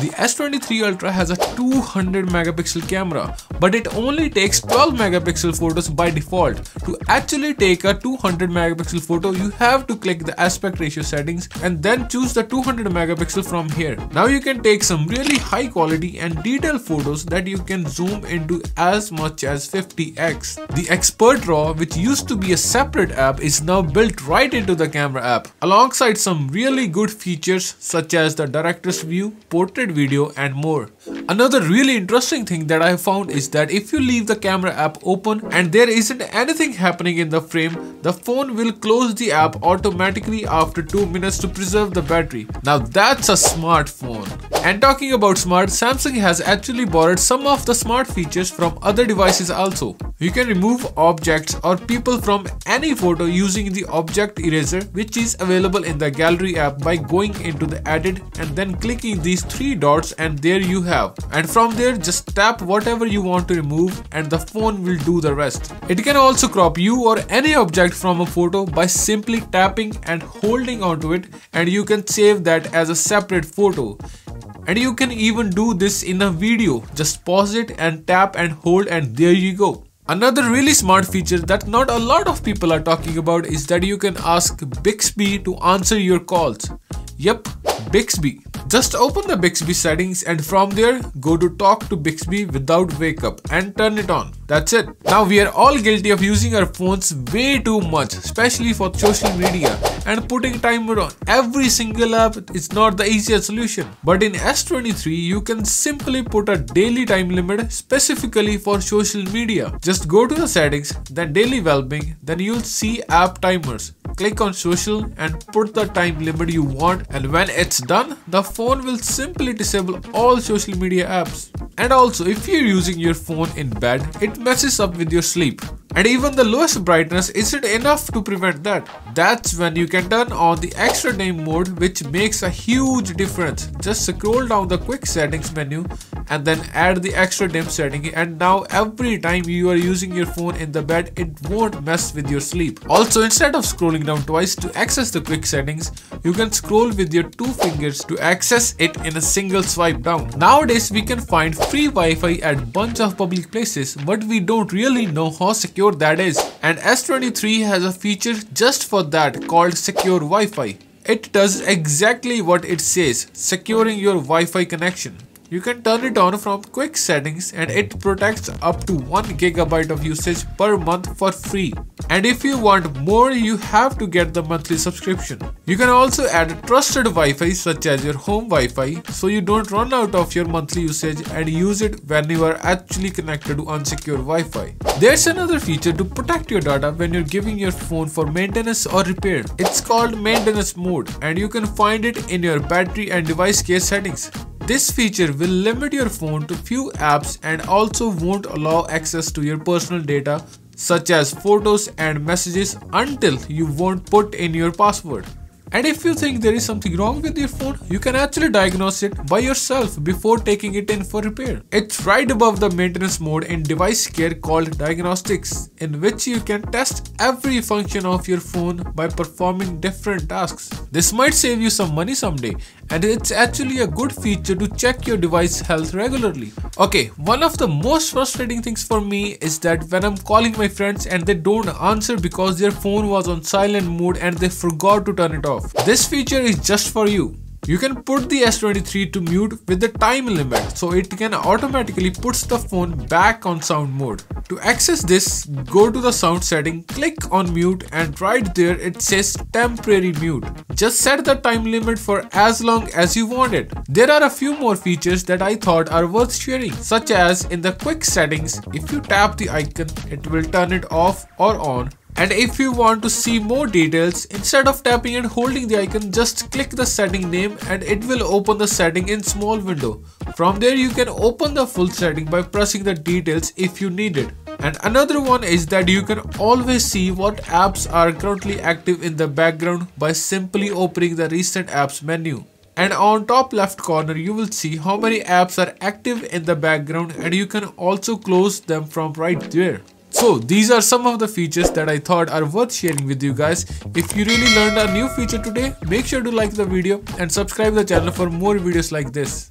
The S23 Ultra has a 200 megapixel camera, but it only takes 12 megapixel photos by default. To actually take a 200 megapixel photo, you have to click the aspect ratio settings and then choose the 200 megapixel from here. Now you can take some really high quality and detailed photos that you can zoom into as much as 50x. The Expert RAW, which used to be a separate app, is now built right into the camera app, alongside some really good features such as the director's view, portrait video and more. Another really interesting thing that I found is that if you leave the camera app open and there isn't anything happening in the frame, the phone will close the app automatically after 2 minutes to preserve the battery. Now that's a smartphone. And talking about smart, Samsung has actually borrowed some of the smart features from other devices also. You can remove objects or people from any photo using the object eraser which is available in the gallery app by going into the edit and then clicking these three dots and there you have. And from there just tap whatever you want to remove and the phone will do the rest. It can also crop you or any object from a photo by simply tapping and holding onto it and you can save that as a separate photo. And you can even do this in a video. Just pause it and tap and hold and there you go. Another really smart feature that not a lot of people are talking about is that you can ask Bixby to answer your calls. Yep, Bixby. Just open the Bixby settings and from there go to talk to Bixby without wake up and turn it on. That's it. Now we are all guilty of using our phones way too much, especially for social media and putting timer on every single app is not the easiest solution. But in S23 you can simply put a daily time limit specifically for social media. Just go to the settings, then digital well-being, then you'll see app timers click on social and put the time limit you want and when it's done, the phone will simply disable all social media apps. And also if you're using your phone in bed, it messes up with your sleep. And even the lowest brightness isn't enough to prevent that. That's when you can turn on the extra dim mode which makes a huge difference. Just scroll down the quick settings menu and then add the extra dim setting and now every time you are using your phone in the bed it won't mess with your sleep. Also instead of scrolling down twice to access the quick settings, you can scroll with your two fingers to access it in a single swipe down. Nowadays we can find free Wi-Fi at bunch of public places but we don't really know how secure that is and S23 has a feature just for that called secure Wi-Fi. It does exactly what it says, securing your Wi-Fi connection. You can turn it on from quick settings and it protects up to 1 gigabyte of usage per month for free. And if you want more, you have to get the monthly subscription. You can also add trusted Wi-Fi such as your home Wi-Fi so you don't run out of your monthly usage and use it when you are actually connected to unsecure Wi-Fi. There's another feature to protect your data when you're giving your phone for maintenance or repair. It's called maintenance mode and you can find it in your battery and device care settings. This feature will limit your phone to few apps and also won't allow access to your personal data such as photos and messages until you won't put in your password. And if you think there is something wrong with your phone, you can actually diagnose it by yourself before taking it in for repair. It's right above the maintenance mode in device care called diagnostics, in which you can test every function of your phone by performing different tasks. This might save you some money someday, and it's actually a good feature to check your device health regularly. Okay, one of the most frustrating things for me is that when I'm calling my friends and they don't answer because their phone was on silent mode and they forgot to turn it off. This feature is just for you. You can put the S23 to mute with the time limit so it can automatically puts the phone back on sound mode. To access this, go to the sound setting, click on mute and right there it says temporary mute. Just set the time limit for as long as you want it. There are a few more features that I thought are worth sharing such as in the quick settings, if you tap the icon, it will turn it off or on and if you want to see more details, instead of tapping and holding the icon, just click the setting name and it will open the setting in small window. From there you can open the full setting by pressing the details if you need it. And another one is that you can always see what apps are currently active in the background by simply opening the recent apps menu. And on top left corner you will see how many apps are active in the background and you can also close them from right there. So these are some of the features that I thought are worth sharing with you guys. If you really learned a new feature today, make sure to like the video and subscribe the channel for more videos like this.